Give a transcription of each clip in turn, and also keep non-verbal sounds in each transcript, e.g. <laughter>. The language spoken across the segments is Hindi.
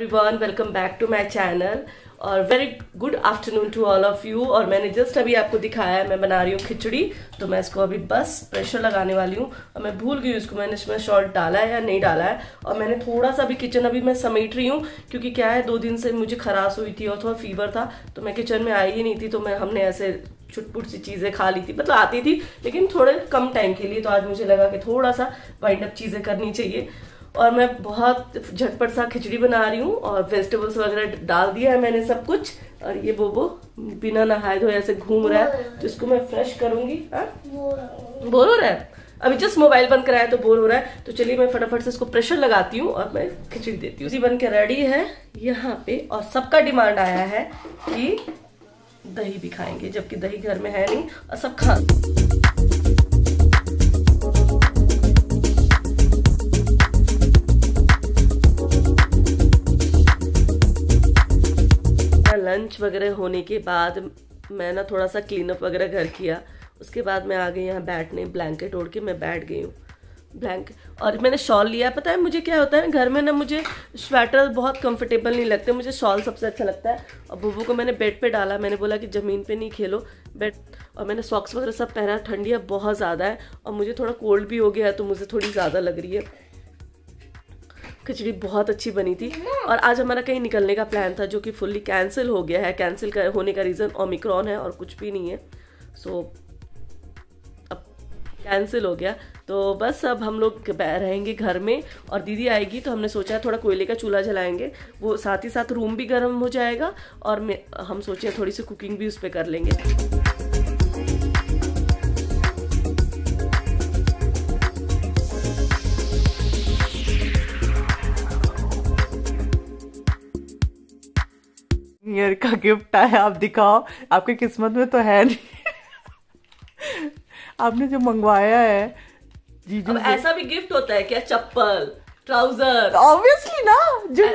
Everyone welcome back to my channel और very good afternoon to all of you और मैंने जस्ट अभी आपको दिखाया है, मैं बना रही हूँ खिचड़ी तो मैं इसको अभी बस प्रेशर लगाने वाली हूँ। और मैं भूल गई उसको मैंने इसमें शॉर्ट डाला है या नहीं डाला है। और मैंने थोड़ा सा भी किचन अभी मैं समेट रही हूँ, क्योंकि क्या है, दो दिन से मुझे खराश हुई थी और थोड़ा फीवर था तो मैं किचन में आई ही नहीं थी तो मैं, हमने ऐसे छुटपुट सी चीज़ें खा ली थी। मतलब आती थी, लेकिन थोड़े कम टाइम के लिए तो आज मुझे लगा कि थोड़ा सा वाइंड अप चीज़ें करनी चाहिए। और मैं बहुत झटपट सा खिचड़ी बना रही हूँ और वेजिटेबल्स वगैरह डाल दिया है मैंने सब कुछ। और ये बोबो बिना नहाए धोए ऐसे घूम रहा है तो इसको मैं फ्रेश करूँगी हाँ? बोर हो रहा है। अभी जस्ट मोबाइल बंद कराया तो बोर हो रहा है। तो चलिए मैं फटाफट से इसको प्रेशर लगाती हूँ और मैं खिचड़ी देती हूँ। बन के रेडी है यहाँ पे। और सबका डिमांड आया है कि दही भी खाएँगे जबकि दही घर में है नहीं। और सब खा वगैरह होने के बाद मैं ना थोड़ा सा क्लीन अप वगैरह घर किया। उसके बाद मैं आ गई यहाँ बैठने ब्लैंकेट ओढ़ के मैं बैठ गई हूँ। ब्लैंकेट और मैंने शॉल लिया। पता है मुझे क्या होता है? घर में ना मुझे स्वेटर बहुत कंफर्टेबल नहीं लगते। मुझे शॉल सबसे अच्छा लगता है। और बुबू को मैंने बेड पे डाला। मैंने बोला कि ज़मीन पे नहीं खेलो। बेड और मैंने सॉक्स वगैरह सब पहना। ठंडी अब बहुत ज़्यादा है। और मुझे थोड़ा कोल्ड भी हो गया है तो मुझे थोड़ी ज़्यादा लग रही है। खिचड़ी बहुत अच्छी बनी थी। और आज हमारा कहीं निकलने का प्लान था जो कि फुल्ली कैंसिल हो गया है। कैंसिल होने का रीज़न ओमिक्रॉन है और कुछ भी नहीं है। सो so, अब कैंसिल हो गया। तो बस अब हम लोग रहेंगे घर में और दीदी आएगी तो हमने सोचा है थोड़ा कोयले का चूल्हा जलाएँगे। वो साथ ही साथ रूम भी गर्म हो जाएगा और हम सोचे थोड़ी सी कुकिंग भी उस पर कर लेंगे। का गिफ्ट आया आप दिखाओ। आपकी किस्मत में तो है नहीं। आपने जो मंगवाया है जीजू ऐसा भी गिफ्ट होता है क्या? चप्पल ट्राउज़र ऑब्वियसली ना जो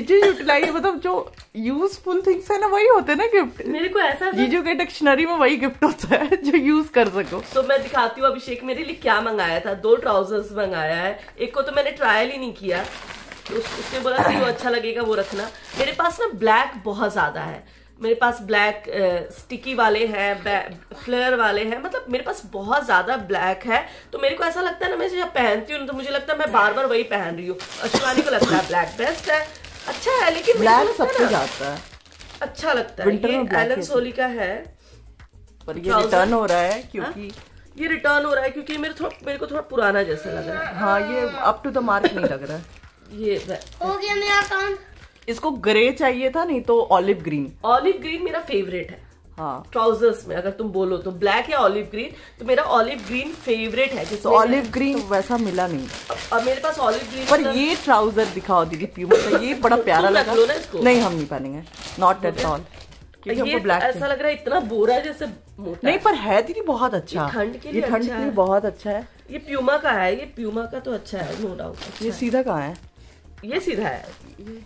जो यूटिलाइज मतलब जो यूजफुल थिंग्स है ना वही होते हैं ना गिफ्ट मेरे को ऐसा जीजू के डिक्शनरी में वही गिफ्ट होता है <laughs> जो यूज़ कर सको। तो मैं दिखाती हूँ अभिषेक मेरे लिए क्या मंगाया था? दो ट्राउजर्स मंगाया है। एक को तो मैंने ट्रायल ही नहीं किया। तो उसने बोला कि वो अच्छा लगेगा वो रखना। मेरे पास ना ब्लैक बहुत ज़्यादा है। मेरे पास ब्लैक स्टिकी वाले हैं फ्लेयर वाले हैं। मतलब मेरे पास बहुत ज़्यादा ब्लैक है। तो मेरे को ऐसा लगता है ना मैं जब पहनती हूँ तो मुझे लगता है मैं बार बार वही पहन रही हूँ। और को लगता है ब्लैक बेस्ट है। अच्छा है लेकिन ब्लैक सबसे जाता है। अच्छा लगता है। ये एलन सोली का है। पर ये रिटर्न हो रहा है क्योंकि हाँ? ये रिटर्न हो रहा है क्योंकि मेरे थोड़ा मेरे को थोड़ा पुराना जैसा लग रहा है। हाँ ये अप टू द मार्क नहीं लग रहा। है ये हो गया मेरा काम इसको ग्रे चाहिए था नहीं तो ऑलिव ग्रीन ऑलिव ग्रीन मेरा फेवरेट है। हाँ। ट्राउजर्स में अगर तुम बोलो तो। ब्लैक या ऑलिव ग्रीन तो मेरा ऑलिव ग्रीन फेवरेट है तो ऑलिव ग्रीन तो वैसा मिला नहीं। और मेरे पास ऑलिव ग्रीन पर ये ट्राउज़र दिखाओ दीदी प्यूमा का ये बड़ा <laughs> प्यारा लगा। नहीं हम नहीं पहनेंगे। नॉट एट ऑल ये ब्लैक ऐसा लग रहा है इतना बोरा जैसे नहीं पर है दीदी बहुत अच्छा। ठंड के लिए ठंड अच्छा के लिए बहुत अच्छा है। ये प्यूमा का है ये प्यूमा का तो अच्छा है नो डाउट ये सीधा कहाँ है? ये सीधा है। ये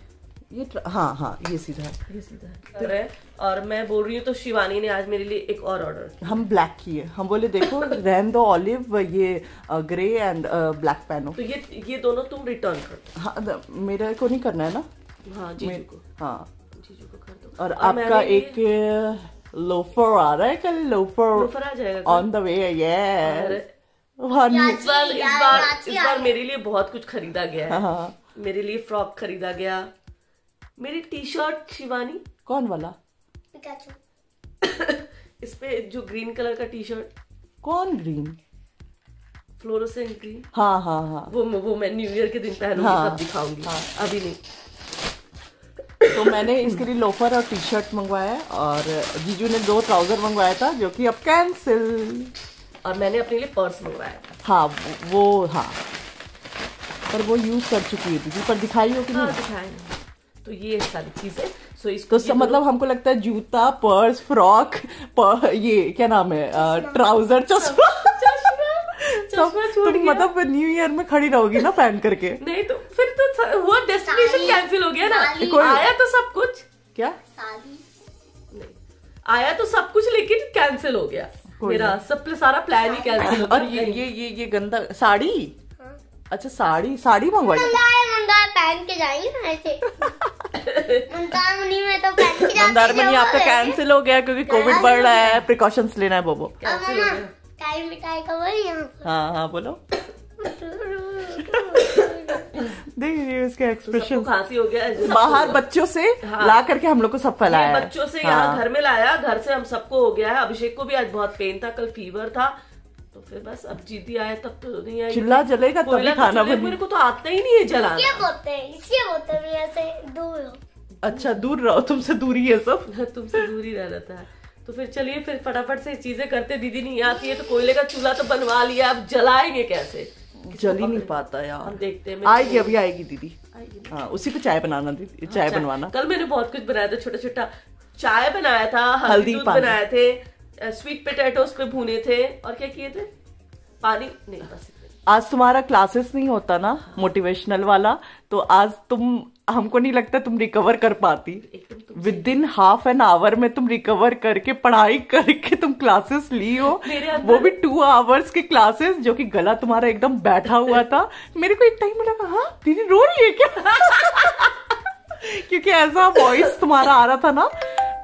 ये हाँ हाँ ये सीधा है। ये सीधा है। तो, और मैं बोल रही हूँ तो शिवानी ने आज मेरे लिए एक और ऑर्डर हम ब्लैक किए। हम बोले देखो रहन दो ऑलिव ये ग्रे एंड ब्लैक पहनो तो ये ये दोनों तुम रिटर्न कर। हाँ मेरे को नहीं करना है ना? हाँ जीजू को। हाँ। जीजू को कर दो। और, और आपका एक लोफर आ रहा है कल। लोफर लोफर आ जाएगा ऑन द वे ये इस बार इस बार इस बार मेरे लिए बहुत कुछ खरीदा गया है हाँ। मेरे लिए फ्रॉक खरीदा गया। मेरी टी शर्ट शिवानी। कौन वाला? <coughs> इस पे जो ग्रीन कलर का टी शर्ट कौन ग्रीन फ्लोरोसेंट ग्रीन हाँ हाँ हाँ। वो वो मैं न्यू ईयर के दिन पहनूँगी हाँ, तब दिखाऊँगी। हाँ, अभी नहीं। तो मैंने इसके लिए लोफर और टी शर्ट मंगवाया और जीजू ने दो ट्राउज़र मंगवाया था जो कि अब कैंसिल और मैंने अपने लिए पर्स मंगवाया था। हाँ वो हाँ। पर वो यूज़ कर चुकी है दीदी पर दिखाई हो कि नहीं दिखाई तो ये सारी चीज़ें सो इसको तो मतलब हमको लगता है जूता पर्स फ्रॉक पर, ये क्या नाम है ट्राउज़र चश्मा। <laughs> तुम मतलब न्यू ईयर में खड़ी रहोगी ना पहन करके। नहीं तो फिर तो वो डेस्टिनेशन कैंसिल हो गया ना। कोई आया तो सब कुछ। क्या? नहीं। आया तो सब कुछ लेकिन कैंसिल हो गया। मेरा सब सारा प्लान ही कैंसिल और ये ये ये ये गंदा साड़ी? अच्छा साड़ी साड़ी मंगवाई? मंदार पहन के जाएँगे ना ऐसे। <laughs> में तो पहन के मंदारमनी आपका कैंसिल हो गया क्योंकि कोविड बढ़ रहा है प्रिकॉशंस लेना है बोबो। मिठाई का हाँ हाँ बोलो। देखिए उसके एक्सप्रेशन खांसी हो गया है। बाहर बच्चों से हाँ। ला करके हम लोग को सब फैलाया बच्चों से हाँ। यहाँ घर में लाया घर से हम सबको हो गया है। अभिषेक को भी आज बहुत पेन था कल फीवर था। तो फिर बस अब जीती आए तब तो नहीं आई चूल्हा जलेगा तभी कोयला खाना बने। मेरे को तो आता ही नहीं है जलाना। ये बोलते हैं इसलिए बोलते हैं ऐसे दूर हो अच्छा दूर रहो तुमसे दूरी है सब। <laughs> तुमसे दूर ही रह रहता है। तो फिर चलिए फिर फटाफट से चीज़ें करते दीदी नहीं आती है तो कोयले का चूल्हा तो बनवा लिया अब जलाएँगे कैसे? जल ही नहीं पाता यार। हम देखते हैं आएगी अभी आएगी दीदी। आएगी। हाँ उसी पे चाय बनाना दीदी चाय बनवाना। कल मैंने बहुत कुछ बनाया था छोटा छोटा चाय बनाया था हल्दी। बनाए थे स्वीट पोटैटोस पे भुने थे और क्या किए थे? पानी? नहीं बस आज तुम्हारा क्लासेस नहीं होता ना मोटिवेशनल वाला तो आज तुम हमको नहीं लगता तुम रिकवर कर पाती। Within half an hour में तुम रिकवर करके पढ़ाई करके तुम क्लासेस ली हो। वो भी टू आवर्स के क्लासेस जो कि गला तुम्हारा एकदम बैठा हुआ था। मेरे को एक टाइम लगा हाँ दीदी रो रही है क्या? <laughs> क्योंकि ऐसा वॉइस तुम्हारा आ रहा था ना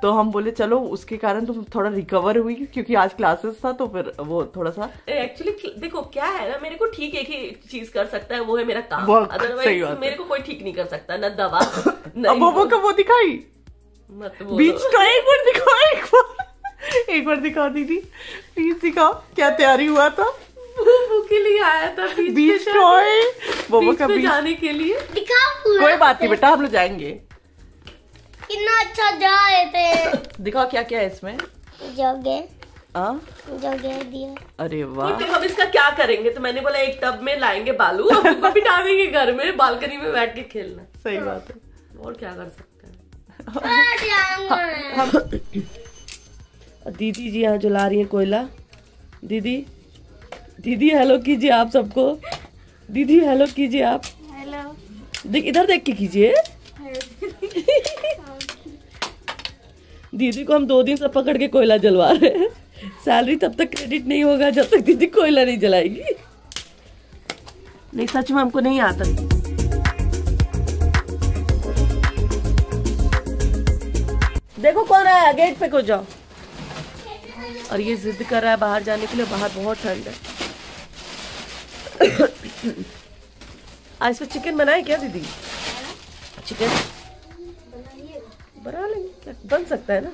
तो हम बोले चलो उसके कारण तुम थोड़ा रिकवर हुई क्योंकि आज क्लासेस था तो फिर वो थोड़ा सा एक्चुअली देखो क्या है ना मेरे को ठीक एक ही चीज़ कर सकता है वो है मेरा काम। अदरवाइज़ मेरे को कोई ठीक नहीं कर सकता न दवा <coughs> अब वो वो का वो दिखाई? मत बोलो। बीच का एक बार दिखाओ एक बार। एक बार दिखा दीदी। प्लीज़ दिखाओ क्या तैयारी हुआ था? के लिए आया था बीच बीच टॉय बोबो का बीच जाने के लिए। दिखाओ कोई बात नहीं बेटा हम लोग जाएँगे। कितना अच्छा जा रहे थे। <laughs> दिखाओ क्या क्या है इसमें। जोगे। आ? जोगे दिया। अरे वाह। तो हम इसका क्या करेंगे? तो मैंने बोला एक टब में लाएँगे बालू और बिठा देंगे घर में बालकनी में बैठ के खेलना। सही बात है। और क्या कर सकते हैं? जाऊँगा मैं। दीदी जी यहाँ जला रही है कोयला। दीदी दीदी हेलो कीजिए आप सबको। दीदी हेलो कीजिए आप। हेलो देख इधर देख के कीजिए। दीदी को हम दो दिन से पकड़ के कोयला जलवा रहे हैं। सैलरी तब तक क्रेडिट नहीं होगा जब तक दीदी कोयला नहीं जलाएगी। नहीं, सच में हमको नहीं आता। देखो कौन आया गेट पे को जाओ। और ये जिद कर रहा है बाहर जाने के लिए, बाहर बहुत ठंड है। <coughs> आज इसमें चिकन बनाए क्या दीदी? चिकन? बना लेंगे क्या? बन सकता है ना?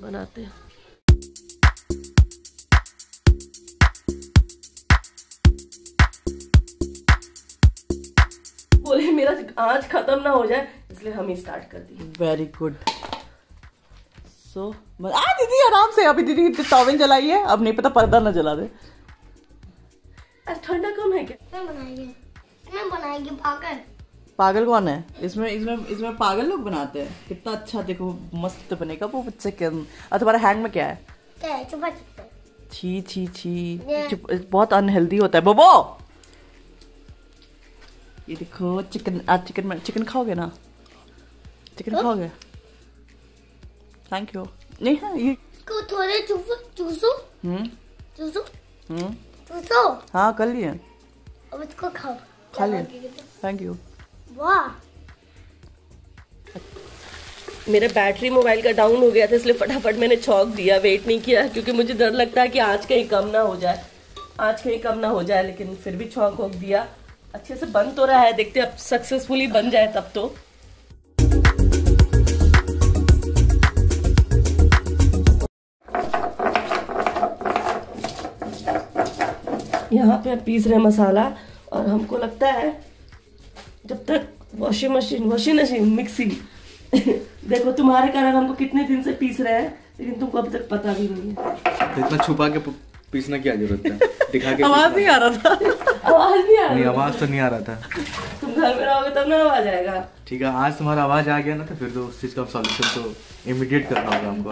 बनाते हैं। बोले मेरा आज खत्म ना हो जाए इसलिए हम ही स्टार्ट कर दिए। वेरी गुड सो आ दीदी आराम से। अभी दीदी टॉवेल जलाई है। अब नहीं पता पर्दा ना जला दे। आज ठंडा कम है क्या? मैं बनाएगी। मैं बनाएगी पागल पागल कौन है? इसमें इसमें इसमें पागल लोग बनाते हैं। कितना अच्छा देखो मस्त बनेगा वो चिकन और तुम्हारा हैंग में क्या है? क्या है? छी छी छी। बहुत अनहेल्दी होता है। बोबो! ये देखो चिकन आज चिकन में चिकन खाओगे ना? चिकन खाओगे? थैंक यू नहीं है ये इसको थोड़े चूसो चूसो। हम्म। चूसो। हम्म। चूसो। हाँ कर लिए। अब इसको खाओ। खा लिए। थैंक यू मेरा बैटरी मोबाइल का डाउन हो गया था, इसलिए फटाफट मैंने छौक दिया वेट नहीं किया, क्योंकि मुझे डर लगता है कि आज कहीं कम ना हो जाए। आज कहीं कम ना हो जाए, लेकिन फिर भी छौक वोक दिया। अच्छे से बन तो रहा है, देखते अब सक्सेसफुली बन जाए तब तो। यहाँ पे पीस रहे मसाला, और हमको लगता है जब तक washing machine washing machine mixie देखो तुम्हारे कारण हमको कितने दिन से पीस रहे हैं लेकिन तुमको अभी तक पता भी नहीं है। तो इतना छुपा के पीसना क्या ज़रूरत है? दिखा के आवाज़ नहीं आ रहा था। आवाज़ नहीं आ रहा नहीं आवाज़ तो नहीं आ रहा था। तुम घर में रहोगे तब ना आवाज़ आएगा। ठीक है आज तुम्हारा आवाज़ आ गया ना तो फिर तो उस चीज़ का सॉल्यूशन तो इमीडिएट करना होगा हमको।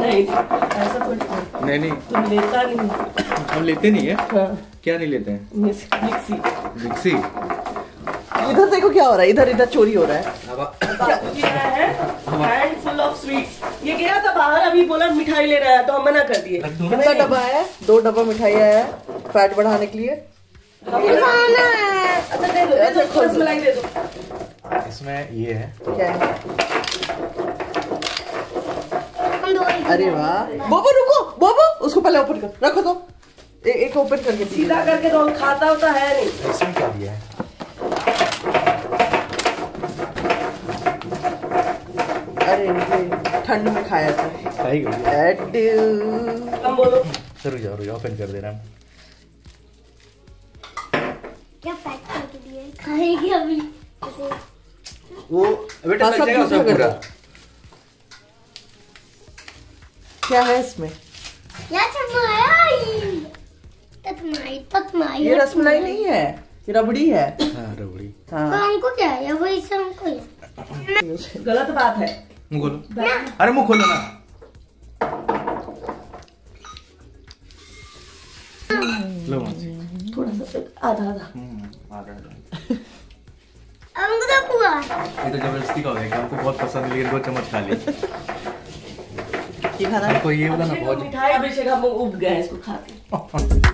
नहीं ऐसा नहीं। नहीं नहीं। तुम लेता नहीं। हम लेते नहीं है? हाँ। क्या नहीं लेते हैं? मिक्सी मिक्सी इधर देखो क्या हो रहा है इधर इधर चोरी हो रहा है। है हैंड फुल ऑफ़ स्वीट्स ये गया था बाहर अभी बोला मिठाई ले रहा है तो हम मना कर दिए। कितना डब्बा है? दो डब्बा मिठाई आया है फैट बढ़ाने के लिए। खाना है अच्छा इसमें ये है। क्या है? ही अरे वाह। बोबो रुको। बोबो उसको पहले ओपन कर। रखो तो। ए, एक ओपन करके सीधा करके तो खाता होता है नहीं। इसमें क्या दिया है? अरे ठंड में खाया था। सही कर दिया एडू। हम बोलो। रुक जाओ रुक जाओ ओपन कर दे रहा हूँ क्या पैक करके दिए खाएगी अभी। वो बेटा हाँ, लग सब जाएगा दूसरा सब पूरा। क्या है इसमें? क्या चमाई ततमाई ततमाई ये रसमलाई नहीं है ये रबड़ी है। हाँ रबड़ी। तो हाँ हमको क्या है? वही से हमको गलत बात है। मुँह खोलो। अरे मुँह खोलो ना। लो थोड़ा सा आधा आधा। हम्म, आधा। हमको तो पूरा। ये तो ज़बरदस्ती का हो गया हमको बहुत पसंद है लेकिन दो चम्मच खा ली ये खाना? हमको ये वाला ना बहुत मिठाई अभिषेक हम उब गए इसको खा के। <laughs>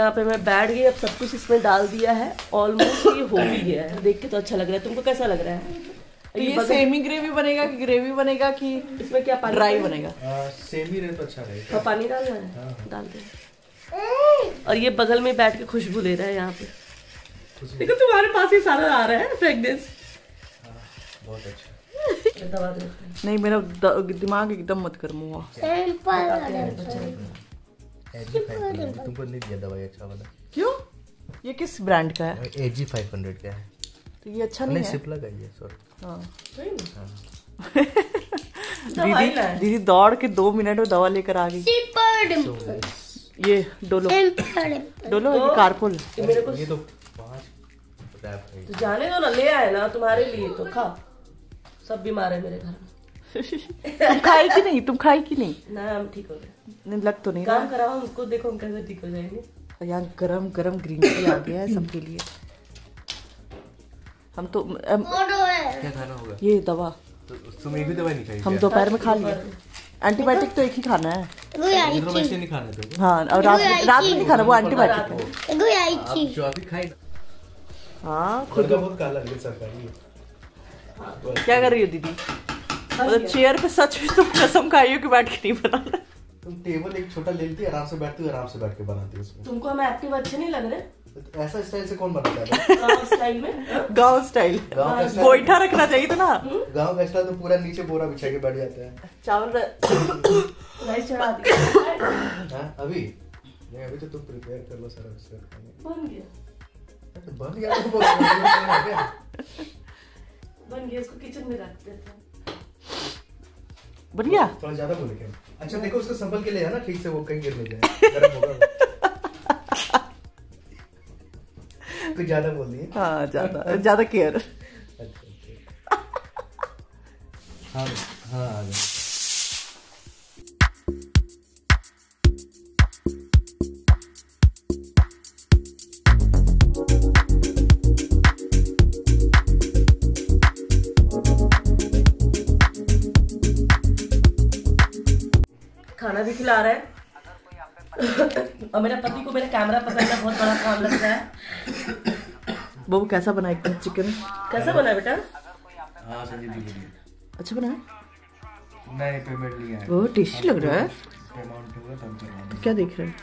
यहाँ पे मैं बैठ गई अब सब कुछ इसमें डाल दिया है ऑलमोस्ट ये हो भी गया है। देख के तो अच्छा लग रहा है। तुमको कैसा लग रहा है? तो ये सेमी ग्रेवी बनेगा कि ग्रेवी बनेगा कि इसमें क्या पानी ड्राई बनेगा? सेम ही रहे तो अच्छा रहेगा। हाँ, पानी डालना है? डाल दे। और ये बगल में बैठ के खुशबू ले रहा है यहाँ पे। देखो तुम्हारे पास ही सारा आ रहा है फ्रेगनेंस बहुत अच्छा। दवा नहीं मेरा दिमाग एकदम मत कर मुआ सैंपल एजी फाइव तुमको नहीं दिया दवाई अच्छा वाला। क्यों? ये किस ब्रांड का है? एजी फाइव हंड्रेड का है। तो ये अच्छा नहीं नहीं है? सिप लगा ये सॉरी हाँ। दीदी दीदी दौड़ के दो मिनट में दवा लेकर आ गई। ये डोलो। डोलो ये कारपुल। मेरे को ये तो पाँच रैप है। तो जाने दो ना ले आए ना तुम्हारे लिए तो खा। सब बीमार है मेरे घर में। तुम खाई कि नहीं? तुम खाई कि नहीं? ना हम ठीक हो गए। नहीं लग तो नहीं काम कराओ हमको देखो हम कैसे ठीक हो जाएँगे। यहाँ गरम गरम ग्रीन टी आ गया है सबके लिए। हम तो अम, क्या खाना होगा? ये दवा। तो तुम एक भी दवाई नहीं खाई हम दोपहर में खा लिए। एंटीबायोटिक तो एक ही खाना है। हाँ और रात में रात में नहीं खाना वो एंटीबायोटिक है। एगो आई आप थी जो अभी खाई हाँ खुद का बहुत काला क्या कर रही हो दीदी? मतलब चेयर पे सच में तुम कसम खाई हो कि बैठ के नहीं बनाना तुम टेबल एक छोटा ले लेती आराम से बैठती हो आराम से बैठ के बनाती हो उसमें। तुमको हम एक्टिव अच्छे नहीं लग रहे? तो ऐसा स्टाइल से कौन बनाता है? गाँव स्टाइल में? गाँव स्टाइल गाँव गोईठा रखना चाहिए था ना। गाँव का स्टाइल तो पूरा नीचे बोरा बिछा के बैठ जाते हैं। चावल राइस चढ़ा दिया। हाँ अभी? नहीं अभी तो तुम प्रिपेयर कर लो सारा उससे बन गया। तो बन गया तो बन गया इसको किचन में रख देते गया थोड़ा ज़्यादा बोले क्या? अच्छा देखो उसको संभल के ले जाना ठीक से वो कहीं गिर नहीं जाए। <laughs> कुछ ज़्यादा बोल दिए हाँ? ज़्यादा ज़्यादा केयर अच्छा हाँ हाँ खिला रहा है। और मेरे पति को मेरा कैमरा पकड़ना बहुत बड़ा काम लगता है। बाबू कैसा बना एकदम चिकन कैसा बना बेटा? हाँ संजीव जी बोलिए अच्छा बना नहीं पेमेंट नहीं है वो टेस्टी लग रहा है। अमाउंट होगा तब करवाएँगे क्या देख रहे हैं?